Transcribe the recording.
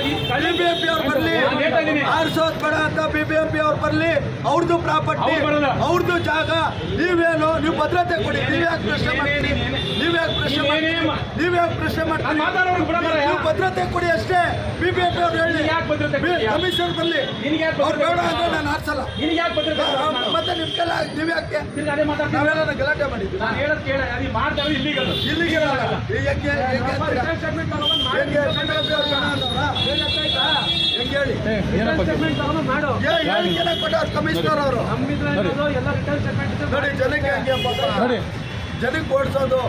BBMP ಅವ್ರು ಬರ್ಲಿ. ಆರ್ಸೋದ್ ಬೇಡ ಅಂತ ಬಿಬಿಎಂಪಿ ಅವ್ರು ಬರ್ಲಿ. ಅವ್ರದ್ದು ಪ್ರಾಪರ್ಟಿ. ಅವ್ರದ್ದು ಜಾಗ. ನೀವೇನು ನೀವು ಭದ್ರತೆ ಕೊಡಿ. ನೀವ್ಯಾಕೆ ಪ್ರಶ್ನೆ ಮಾಡ್ತೀರಿ? ನೀವ್ಯಾಕೆ ಪ್ರಶ್ನೆ ಮಾಡಿ ನೀವ್ಯಾಕೆ ಪ್ರಶ್ನೆ ಮಾಡ್ತೀರಿ? ನೀವು ಭದ್ರತೆ ಕೊಡಿ ಅಷ್ಟೇ. ಬಿಬಿಎಂಪಿ ಅವ್ರು ಹೇಳಿ. ಯಾಕೆ? ಕಮಿಷನ್ ಬರ್ಲಿ. ಯಾಕೆ ಅವ್ರು ಬೇಡ ಅಂದ್ರೆ ನಾನು ಆರ್ಸಲ್ಲ. ಯಾಕೆ ಮತ್ತೆ ನಿಮ್ಗೆಲ್ಲ ನೀವ್ಯಾಕೆ ಅದೇ ಮಾತಾಡ್ತೀನಿ. ನಾವೆಲ್ಲ ಗಲಾಟೆ ಮಾಡಿದ್ವಿ ಇಲ್ಲಿಗೆ ಇರಲ್ಲ. ಕಮಿಷನರ್ ಅವರು. ನೋಡಿ ಜನಕ್ಕೆ ಜನಕ್ಕೆ ಓಡಿಸೋದು.